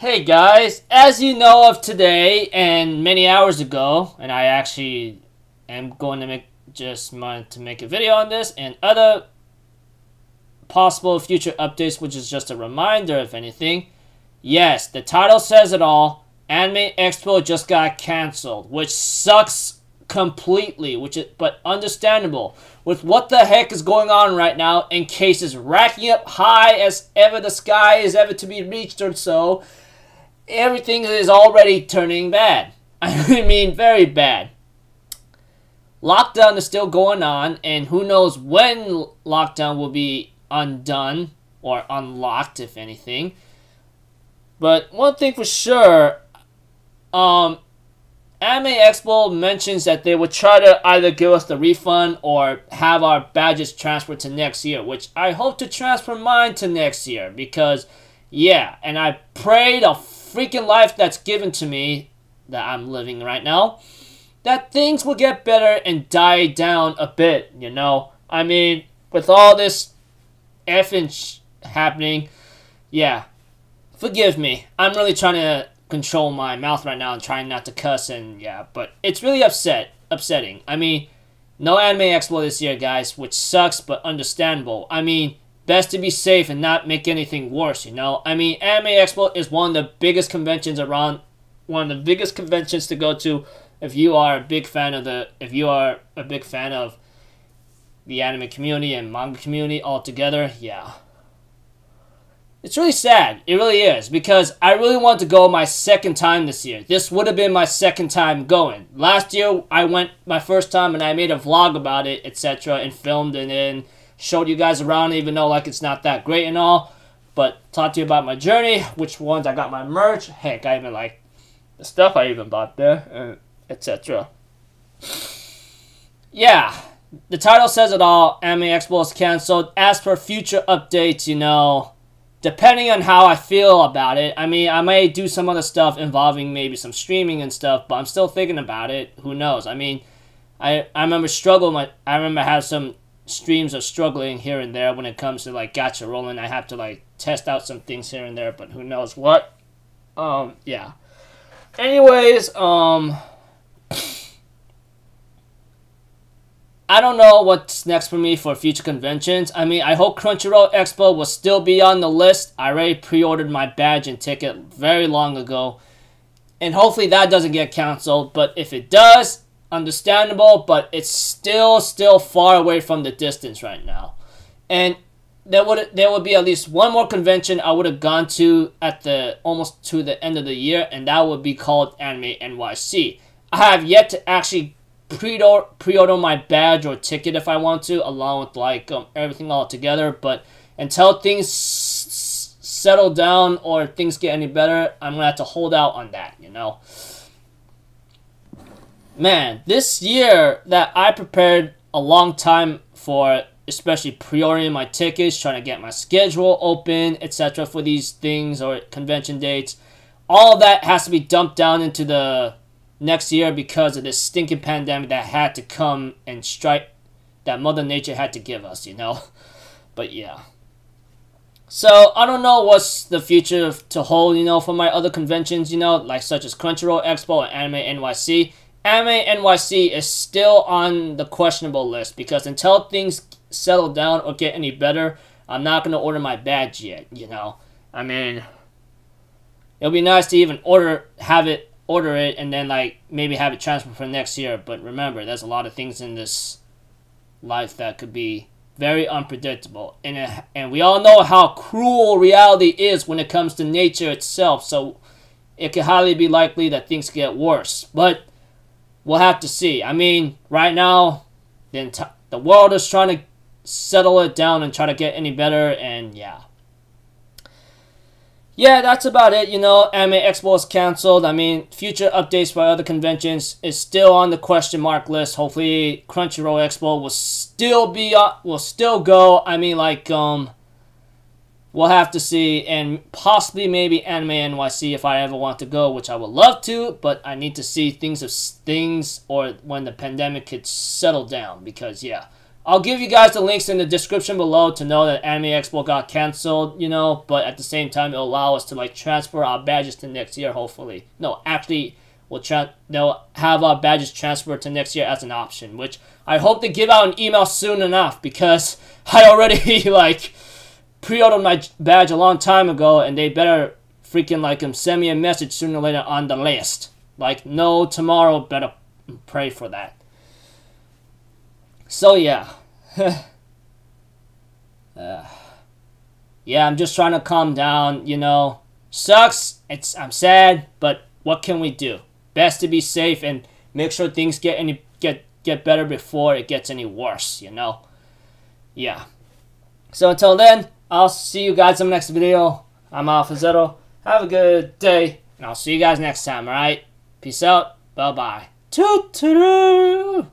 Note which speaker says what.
Speaker 1: Hey guys, as you know of today and many hours ago, and I actually am going to make just wanted to make a video on this and other possible future updates, which is just a reminder if anything. Yes, the title says it all. Anime Expo just got canceled, which sucks completely, which is but understandable with what the heck is going on right now and cases racking up high as ever the sky is ever to be reached or so everything is already turning bad. I mean, very bad. Lockdown is still going on, and who knows when lockdown will be undone or unlocked, if anything. But one thing for sure, um, Anime Expo mentions that they would try to either give us the refund or have our badges transferred to next year, which I hope to transfer mine to next year because, yeah, and I pray to freaking life that's given to me that I'm living right now, that things will get better and die down a bit, you know? I mean, with all this effing sh- happening, yeah, forgive me. I'm really trying to control my mouth right now and trying not to cuss and yeah, but it's really upset, upsetting. I mean, no anime expo this year, guys, which sucks but understandable. I mean, best to be safe and not make anything worse, you know? I mean, Anime Expo is one of the biggest conventions around, one of the biggest conventions to go to if you are a big fan of the, if you are a big fan of the anime community and manga community altogether, yeah. It's really sad. It really is because I really want to go my second time this year. This would have been my second time going. Last year I went my first time and I made a vlog about it, etc. and filmed it and showed you guys around, even though like it's not that great and all. But talk to you about my journey, which ones I got my merch. Heck, I even like the stuff I even bought there, etc. Yeah, the title says it all. Anime Expo is canceled. As for future updates, you know, depending on how I feel about it, I mean, I may do some other stuff involving maybe some streaming and stuff, but I'm still thinking about it. Who knows? I mean, I I remember struggle. My I remember have some streams are struggling here and there when it comes to like gacha rolling. I have to like test out some things here and there, but who knows what. Um, yeah. Anyways, um, I don't know what's next for me for future conventions. I mean, I hope Crunchyroll Expo will still be on the list. I already pre-ordered my badge and ticket very long ago. And hopefully that doesn't get canceled. But if it does, understandable, but it's still still far away from the distance right now. And there would there would be at least one more convention I would have gone to at the almost to the end of the year, and that would be called Anime NYC. I have yet to actually pre-order pre-order my badge or ticket if I want to, along with like um, everything all together. But until things settle down or things get any better, I'm gonna have to hold out on that. You know man, this year that I prepared a long time for, especially pre-ordering my tickets, trying to get my schedule open, etc. for these things or convention dates. All that has to be dumped down into the next year because of this stinking pandemic that had to come and strike that Mother Nature had to give us, you know? But yeah. So I don't know what's the future to hold, you know, for my other conventions, you know, like such as Crunchyroll Expo and Anime NYC. Anime NYC is still on the questionable list because until things settle down or get any better, I'm not going to order my badge yet, you know. I mean, it'll be nice to even order, have it, order it, and then, like, maybe have it transferred for next year. But remember, there's a lot of things in this life that could be very unpredictable. And, uh, and we all know how cruel reality is when it comes to nature itself, so it could highly be likely that things get worse. But we'll have to see. I mean, right now, the the world is trying to settle it down and try to get any better, and yeah. Yeah, that's about it. You know, Anime Expo is canceled. I mean, future updates for other conventions is still on the question mark list. Hopefully, Crunchyroll Expo will still be up, will still go. I mean, like um, We'll have to see, and possibly maybe Anime NYC if I ever want to go, which I would love to, but I need to see things of things or when the pandemic could settle down because yeah, I'll give you guys the links in the description below to know that Anime Expo got canceled, you know, but at the same time, it'll allow us to like transfer our badges to next year, hopefully. No, actually, we'll tra- they'll have our badges transferred to next year as an option, which I hope to give out an email soon enough because I already like pre-ordered my badge a long time ago, and they better freaking like um, send me a message sooner or later on the list. Like, no, tomorrow, better pray for that. So yeah. uh, yeah, I'm just trying to calm down, you know. Sucks. It's I'm sad, but what can we do? Best to be safe and make sure things get any get get better before it gets any worse, you know. Yeah. So until then, I'll see you guys in the next video. I'm AlphaZero. Have a good day, and I'll see you guys next time, alright? Peace out. Bye-bye. Toot-toot!